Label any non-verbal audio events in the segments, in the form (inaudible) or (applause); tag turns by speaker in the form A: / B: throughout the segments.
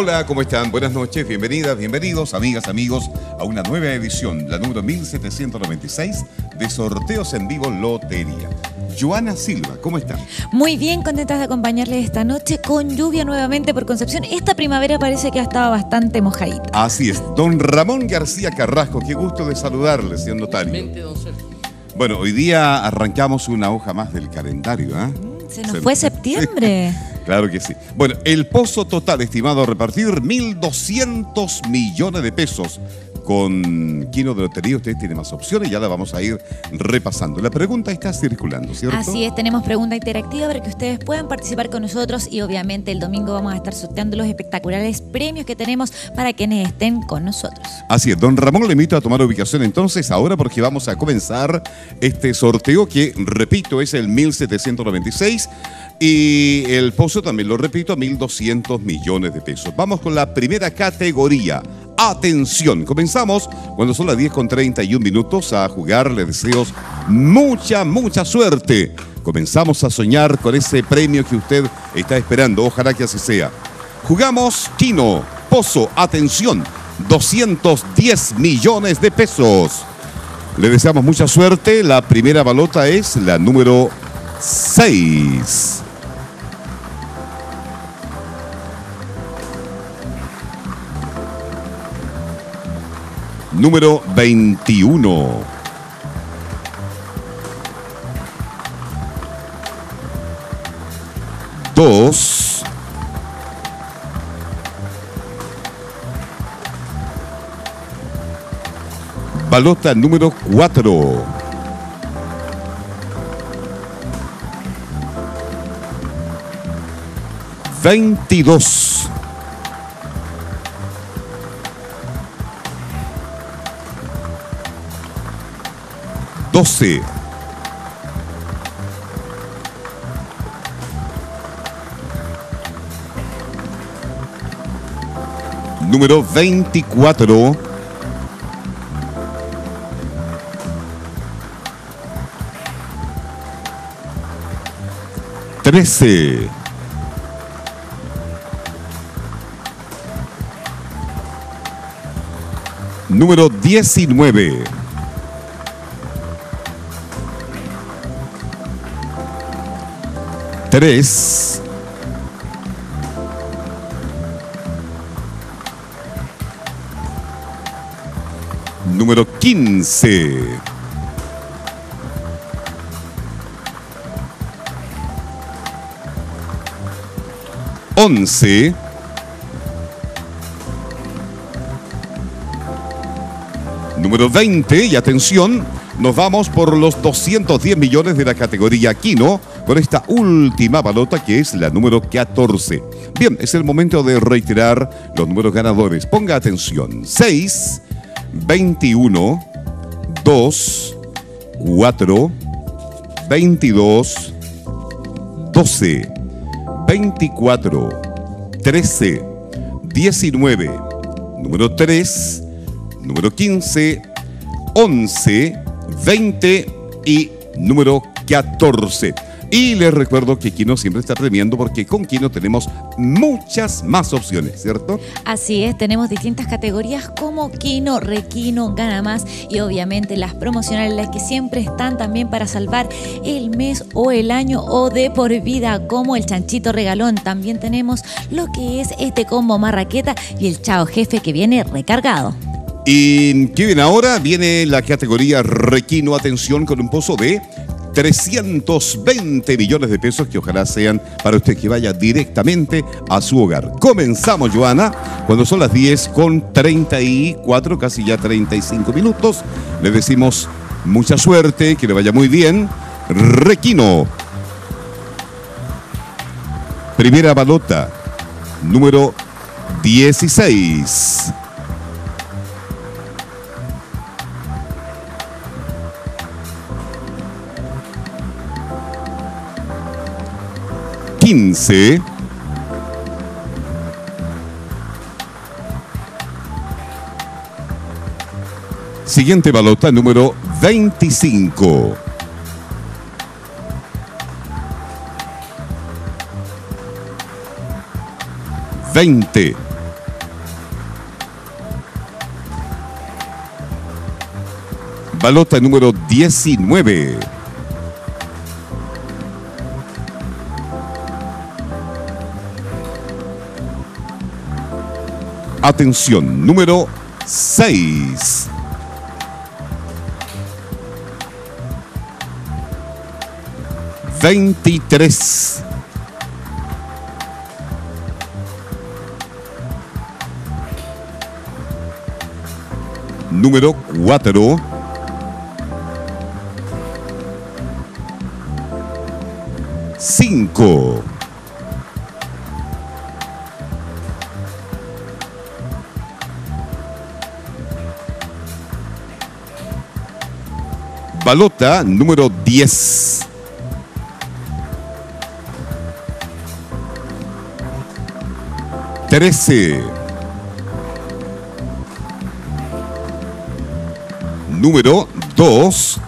A: Hola, ¿cómo están? Buenas noches, bienvenidas, bienvenidos, amigas, amigos, a una nueva edición, la número 1796 de Sorteos en Vivo Lotería. Joana Silva, ¿cómo están?
B: Muy bien, contentas de acompañarles esta noche con lluvia nuevamente por Concepción. Esta primavera parece que ha estado bastante mojadita.
A: Así es, don Ramón García Carrasco, qué gusto de saludarle, señor notario. Bueno, hoy día arrancamos una hoja más del calendario, ¿ah?
B: Se nos fue septiembre. (laughs)
A: Claro que sí. Bueno, el pozo total estimado a repartir 1.200 millones de pesos. Con Kino de Lotería usted tiene más opciones, ya la vamos a ir repasando. La pregunta está circulando, ¿cierto?
B: Así es, tenemos pregunta interactiva para que ustedes puedan participar con nosotros y obviamente el domingo vamos a estar sorteando los espectaculares premios que tenemos para quienes estén con nosotros.
A: Así es, don Ramón le invito a tomar ubicación entonces ahora porque vamos a comenzar este sorteo que, repito, es el 1796 y el pozo también lo repito, a 1.200 millones de pesos. Vamos con la primera categoría. Atención, comenzamos cuando son las 10 con 31 minutos a jugar. Les deseos mucha, mucha suerte. Comenzamos a soñar con ese premio que usted está esperando. Ojalá que así sea. Jugamos Kino, Pozo, atención, 210 millones de pesos. Le deseamos mucha suerte. La primera balota es la número 6. Número 21. Dos. Balota número 4. Veintidós. Doce. Número veinticuatro. Trece. Número diecinueve. Tres. Número quince. Once. Número 20, y atención, nos vamos por los 210 millones de la categoría Kino con esta última balota que es la número 14. Bien, es el momento de reiterar los números ganadores. Ponga atención. 6, 21, 2, 4, 22, 12, 24, 13, 19, número 3, número 15, 11, 20 y número 14. Y les recuerdo que Kino siempre está premiando porque con Kino tenemos muchas más opciones, ¿cierto?
B: Así es, tenemos distintas categorías como Kino, Requino, Gana Más y obviamente las promocionales las que siempre están también para salvar el mes o el año o de por vida como el chanchito regalón. También tenemos lo que es este combo marraqueta y el chao jefe que viene recargado.
A: ¿Y qué viene ahora? Viene la categoría Requino, atención, con un pozo de 320 millones de pesos que ojalá sean para usted que vaya directamente a su hogar. Comenzamos, Joana, cuando son las 10 con 34, casi ya 35 minutos. Le decimos mucha suerte, que le vaya muy bien. Requino. Primera balota, número 16. 15. Siguiente balota número 25. Veinte. Balota número diecinueve. Atención, número 6. Veintitrés. Número cuatro. Cinco. Balota número 10. Trece. Número 2.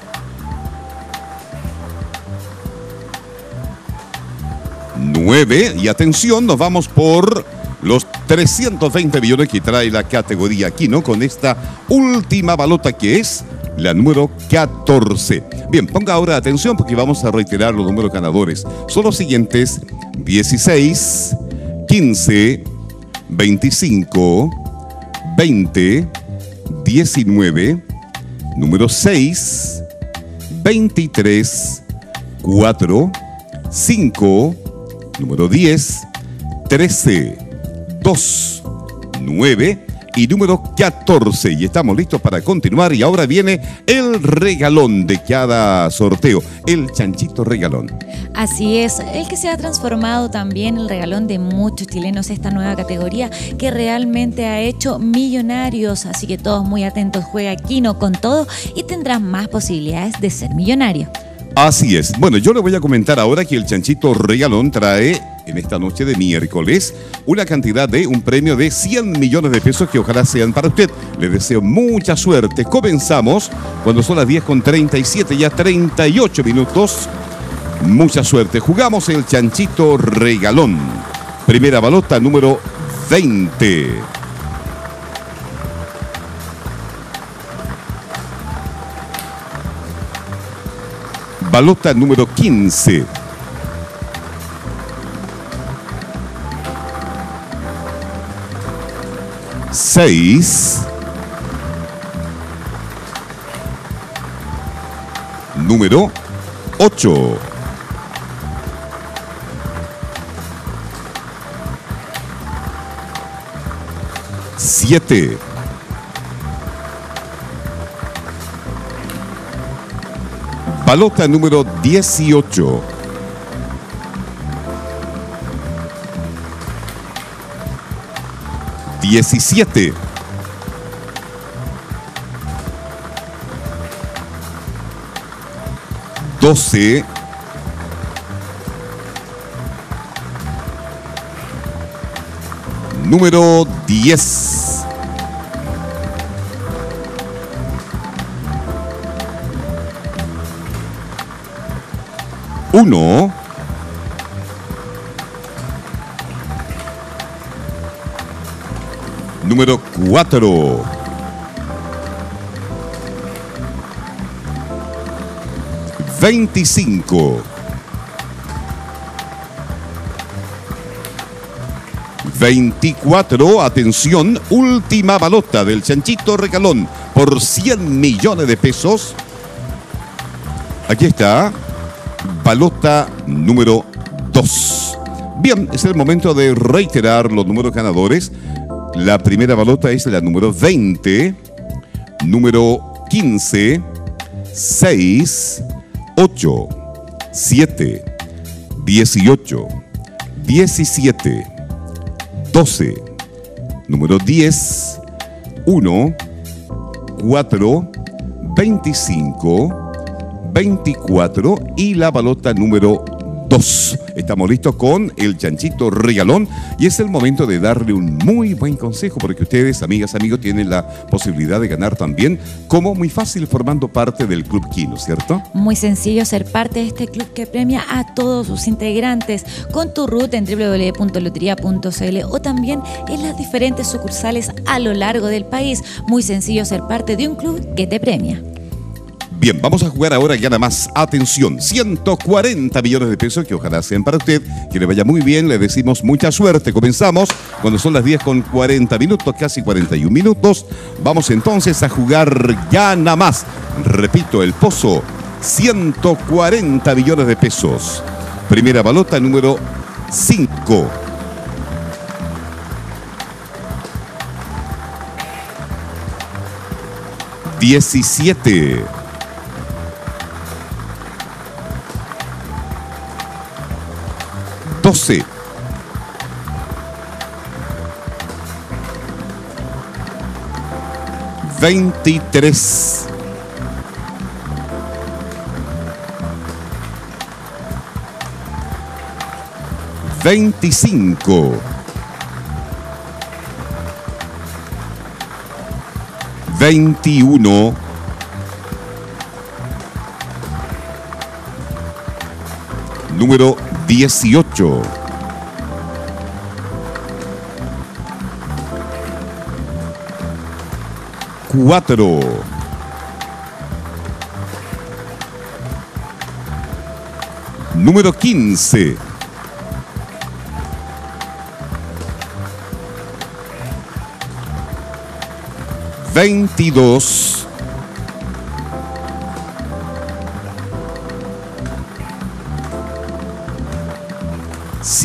A: Nueve. Y atención, nos vamos por los 320 millones que trae la categoría aquí, ¿no? Con esta última balota que es la número 14. Bien, ponga ahora atención porque vamos a reiterar los números ganadores. Son los siguientes. 16, 15, 25, 20, 19, número 6, 23, 4, 5, número 10, 13, 2, 9, y número 14. Y estamos listos para continuar. Y ahora viene el regalón de cada sorteo, el chanchito regalón.
B: Así es, el que se ha transformado también el regalón de muchos chilenos, esta nueva categoría que realmente ha hecho millonarios. Así que todos muy atentos, juega Kino con todo y tendrás más posibilidades de ser millonario.
A: Así es. Bueno, yo le voy a comentar ahora que el chanchito regalón trae en esta noche de miércoles una cantidad de un premio de 100 millones de pesos que ojalá sean para usted. Le deseo mucha suerte. Comenzamos cuando son las 10 con 37, ya 38 minutos. Mucha suerte. Jugamos el chanchito regalón. Primera balota número 20. balota número 15. 6. Número 8. Siete. Palota número dieciocho. 17. Doce. Número diez. Uno. Número 4. Veinticinco. Veinticuatro, atención, última balota del chanchito regalón por 100 millones de pesos. Aquí está, balota número 2. Bien, es el momento de reiterar los números ganadores. La primera balota es la número 20, número 15, 6, 8, 7, 18, 17, 12, número 10, 1, 4, 25, 24 y la balota número 2. Estamos listos con el chanchito regalón y es el momento de darle un muy buen consejo porque ustedes, amigas, amigos, tienen la posibilidad de ganar también como muy fácil formando parte del Club Kino, ¿cierto?
B: Muy sencillo ser parte de este club que premia a todos sus integrantes con tu ruta en www.lotería.cl o también en las diferentes sucursales a lo largo del país. Muy sencillo ser parte de un club que te premia.
A: Bien, vamos a jugar ahora ya nada más. Atención, 140 millones de pesos que ojalá sean para usted, que le vaya muy bien, le decimos mucha suerte. Comenzamos cuando son las 10 con 40 minutos, casi 41 minutos. Vamos entonces a jugar ya nada más. Repito, el pozo, 140 millones de pesos. Primera balota número 5. Diecisiete. 12. Veintitrés. Veinticinco. Veintiuno. Número 18. Cuatro. Número 15. Veintidós.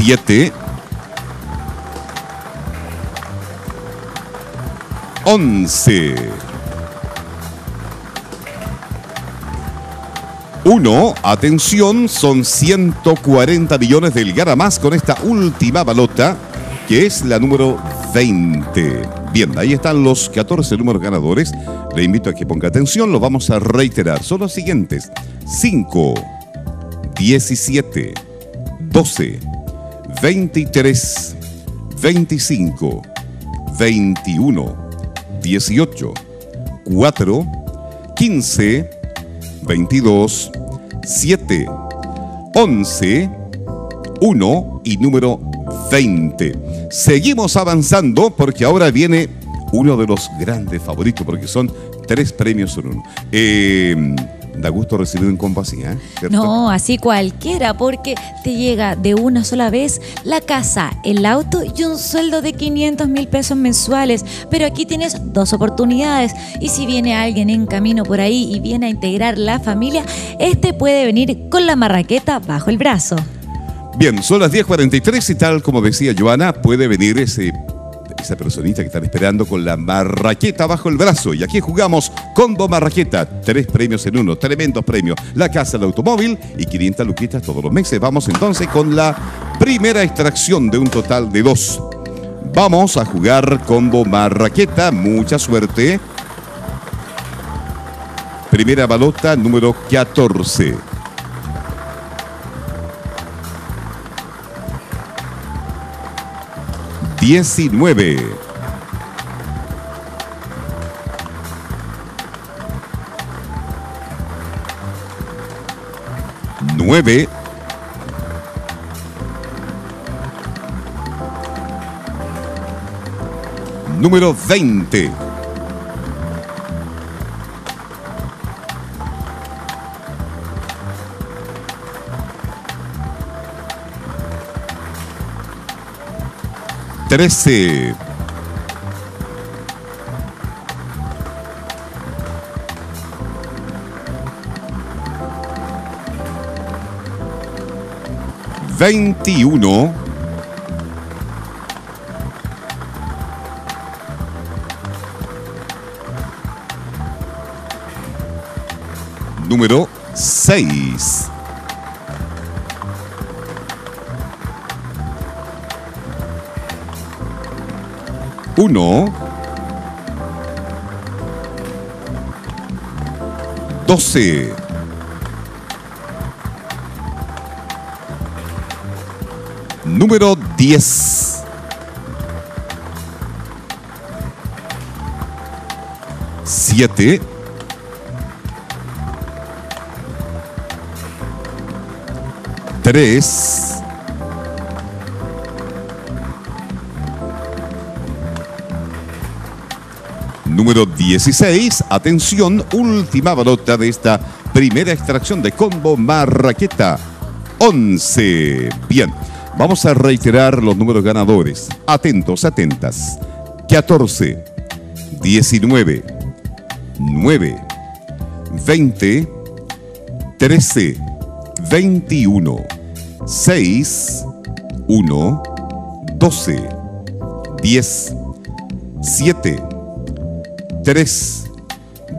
A: 7. 11. 1. Atención, son 140 millones del Garamás con esta última balota, que es la número 20. Bien, ahí están los 14 números ganadores. Le invito a que ponga atención, los vamos a reiterar. Son los siguientes. 5, 17, 12, 23, 25, 21, 18, 4, 15, 22, 7, 11, 1 y número 20. Seguimos avanzando porque ahora viene uno de los grandes favoritos, porque son tres premios en uno. Eh, da gusto recibir en compasía.
B: ¿eh? No, así cualquiera, porque te llega de una sola vez la casa, el auto y un sueldo de 500 mil pesos mensuales. Pero aquí tienes dos oportunidades. Y si viene alguien en camino por ahí y viene a integrar la familia, este puede venir con la marraqueta bajo el brazo.
A: Bien, son las 10.43 y tal como decía Joana, puede venir ese, esa personita que están esperando con la marraqueta bajo el brazo. Y aquí jugamos Combo Marraqueta, tres premios en uno, tremendos premios. La casa del automóvil y 500 luquitas todos los meses. Vamos entonces con la primera extracción de un total de dos. Vamos a jugar Combo Marraqueta, mucha suerte. Primera balota número 14. 19. Nueve. Número veinte. Trece. Veintiuno. Número seis. 1, 12, número 10, 7, 3, Número 16, atención, última balota de esta primera extracción de combo marraqueta. 11. Bien, vamos a reiterar los números ganadores. Atentos, atentas. 14, 19, 9, 20, 13, 21, 6, 1, 12, 10, 7, 3,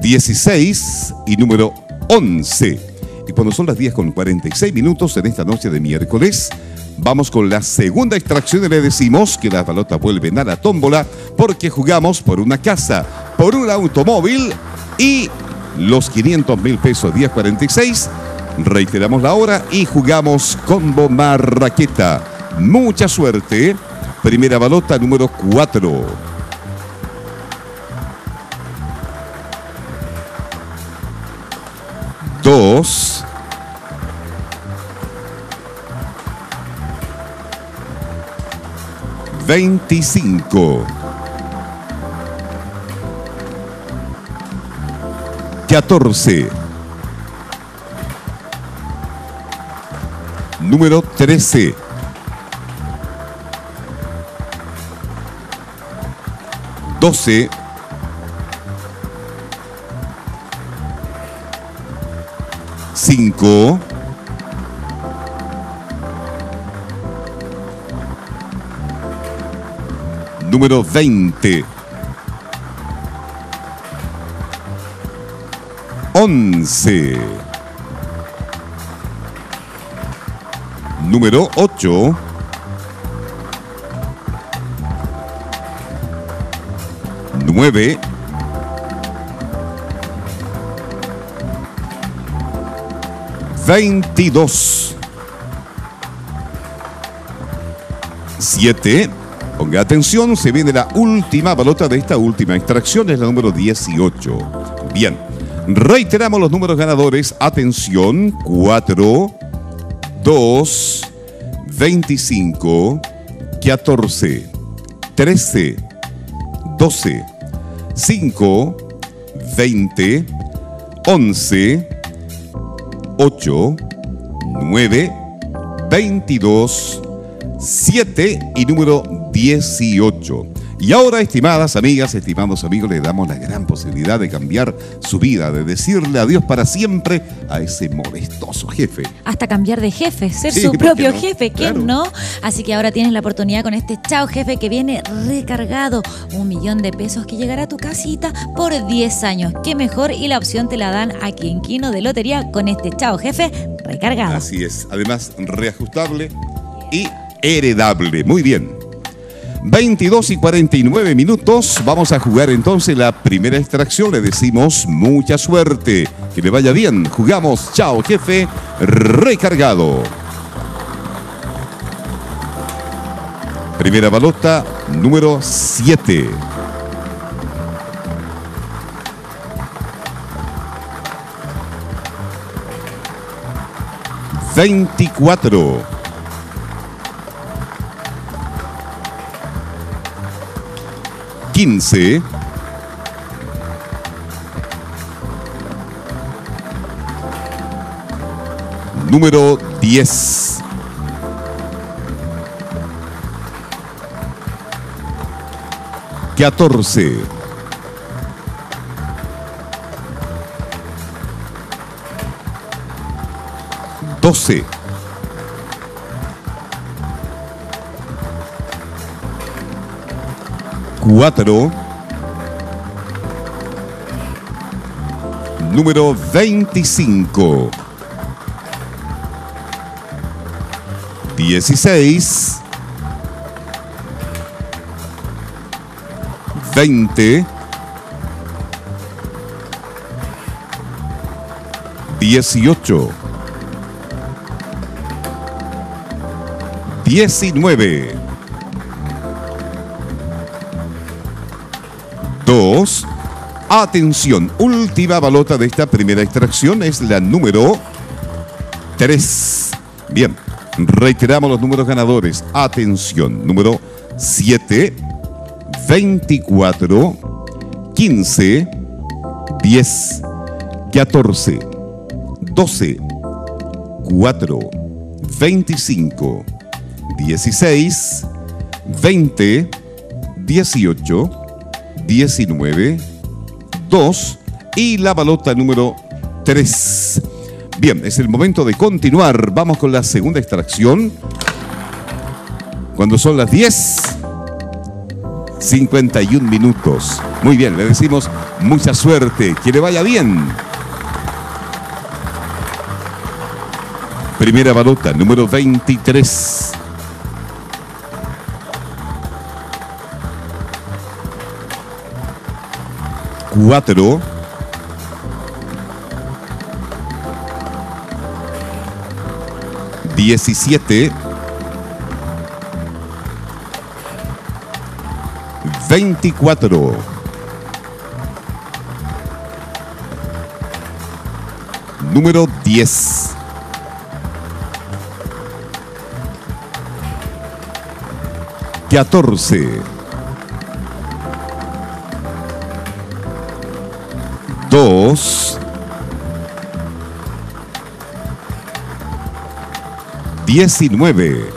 A: 16 y número 11. Y cuando son las 10 con 46 minutos en esta noche de miércoles, vamos con la segunda extracción y le decimos que las balotas vuelven a la tómbola porque jugamos por una casa, por un automóvil y los 500 mil pesos 1046. Reiteramos la hora y jugamos combo marraqueta. Mucha suerte. Primera balota número 4. Dos. Veinticinco. Catorce. Número trece. Doce. Cinco. Número veinte. Once. Número ocho. Nueve. Veintidós. Siete. Ponga atención, se viene la última balota de esta última extracción, es la número 18. Bien, reiteramos los números ganadores. Atención, 4, 2, 25, 14, 13, 12, 5, 20, 11, 8, 9, 22, 7 y número 18. Y ahora, estimadas amigas, estimados amigos, le damos la gran posibilidad de cambiar su vida, de decirle adiós para siempre a ese molestoso jefe.
B: Hasta cambiar de jefe, ser
A: Sí,
B: su
A: ¿por qué
B: propio
A: no?
B: jefe, ¿quién
A: Claro.
B: no? Así que ahora tienes la oportunidad con este chao jefe que viene recargado. Un millón de pesos que llegará a tu casita por 10 años. Qué mejor y la opción te la dan aquí en Quino de Lotería con este chao jefe recargado.
A: Así es. Además, reajustable y heredable. Muy bien. 22 y 49 minutos. Vamos a jugar entonces la primera extracción. Le decimos mucha suerte. Que le vaya bien. Jugamos. Chao, jefe. Recargado. Primera balota, número 7. Veinticuatro. Quince. Número diez. Catorce. Doce. 4, número 25, 16, 20, 18, 19, tenemos. Atención, última balota de esta primera extracción es la número 3. Bien, reiteramos los números ganadores. Atención, número 7, 24, 15, 10, 14, 12, 4, 25, 16, 20, 18, 19, 2 y la balota número 3. Bien, es el momento de continuar. Vamos con la segunda extracción. Cuando son las 10, 51 minutos. Muy bien, le decimos mucha suerte, que le vaya bien. Primera balota, número 23. Cuatro. Diecisiete. Veinticuatro. Número diez. Catorce. Dos. Diecinueve.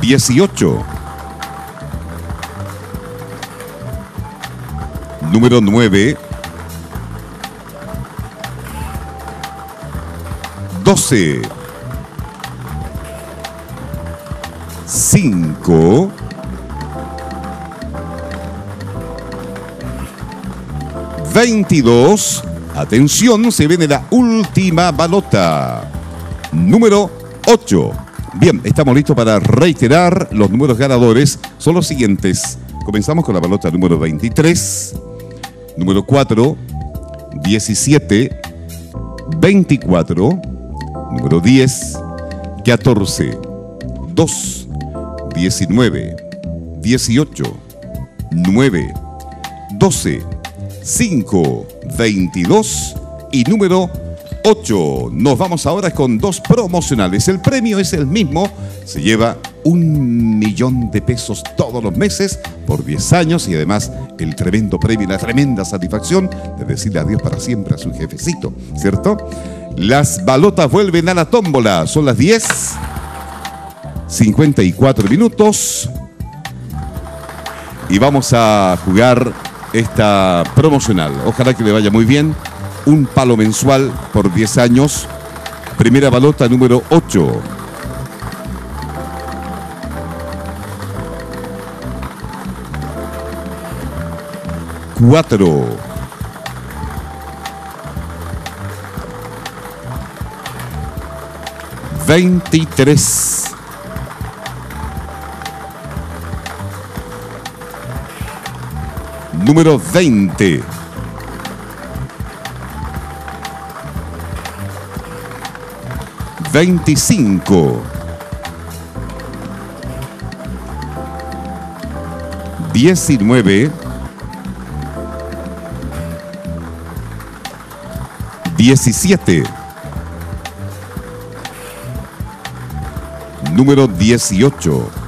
A: Dieciocho. Número nueve. Doce. Cinco. Veintidós. Atención, se viene la última balota. Número 8. Bien, estamos listos para reiterar. Los números ganadores son los siguientes. Comenzamos con la balota número 23, número 4, 17, 24, número 10, 14, 2, 19, 18, 9, 12, 5, 22 y número 8. Nos vamos ahora con dos promocionales. El premio es el mismo. Se lleva un millón de pesos todos los meses por 10 años y además el tremendo premio y la tremenda satisfacción de decirle adiós para siempre a su jefecito, ¿cierto? Las balotas vuelven a la tómbola. Son las 10, 54 minutos. Y vamos a jugar esta promocional. Ojalá que le vaya muy bien. Un palo mensual por 10 años. Primera balota número 8. Cuatro. Veintitrés. Número veinte. Veinticinco. Diecinueve. Diecisiete. Número dieciocho.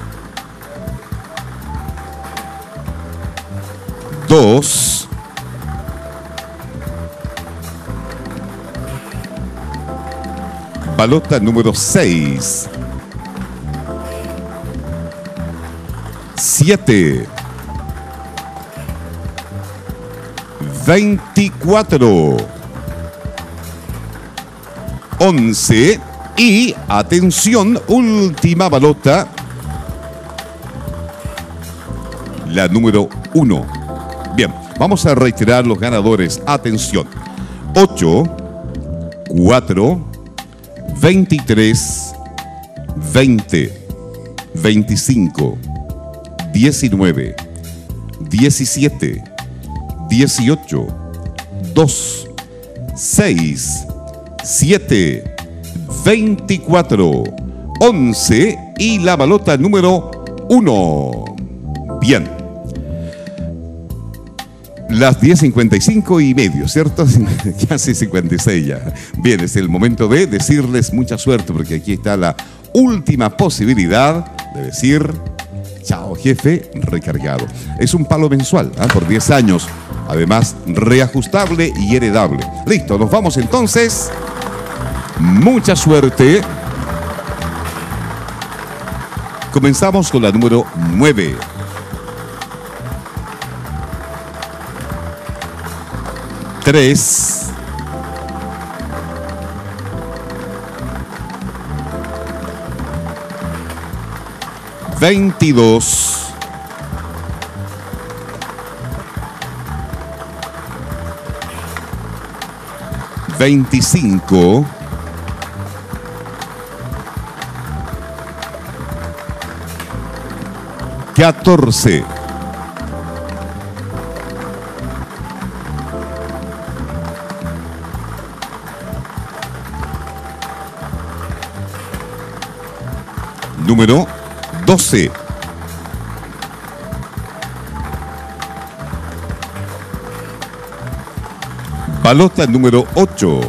A: Balota número seis. Siete. Veinticuatro. 11 y atención, última balota, la número 1. Bien, vamos a reiterar los ganadores. Atención, 8, 4, 23, 20, 25, 19, 17, 18, 2, 6, 7, 24, 11 y la balota número 1. Bien. Las 10.55 y medio, ¿cierto? (laughs) Casi 56 ya. Bien, es el momento de decirles mucha suerte porque aquí está la última posibilidad de decir Chao, jefe, recargado. Es un palo mensual, ¿ah? por 10 años. Además, reajustable y heredable. Listo, nos vamos entonces. Mucha suerte. Comenzamos con la número 9. Tres. Veintidós. Veinticinco. Catorce. Número doce. Balota número ocho.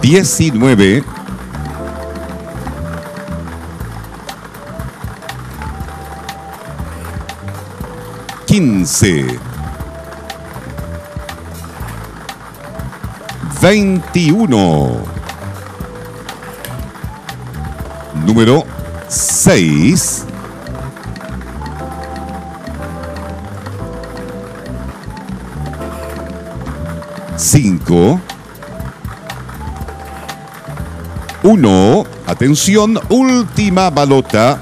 A: Diecinueve. Quince. Veintiuno. Número seis. Cinco. Uno. Atención, última balota.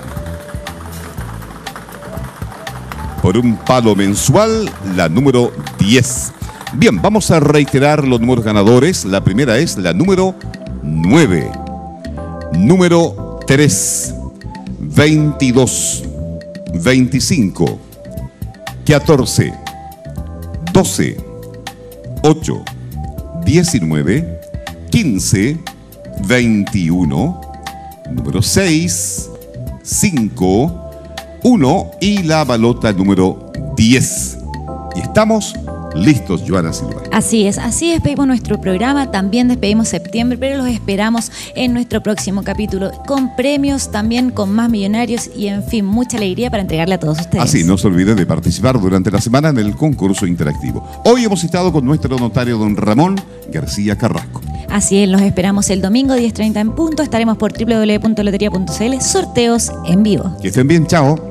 A: Por un palo mensual, la número 10. Bien, vamos a reiterar los números ganadores. La primera es la número 9. Número 3. 22. 25. 14. 12. 8. 19. 15. 21. Número 6. 5. 1 y la balota número 10. Y estamos listos, Joana Silva.
B: Así es, así despedimos nuestro programa, también despedimos septiembre, pero los esperamos en nuestro próximo capítulo con premios, también con más millonarios y en fin, mucha alegría para entregarle a todos ustedes.
A: Así, no se olviden de participar durante la semana en el concurso interactivo. Hoy hemos estado con nuestro notario don Ramón García Carrasco.
B: Así es, los esperamos el domingo 10.30 en punto, estaremos por www.lotería.cl, sorteos en vivo.
A: Que estén bien, chao.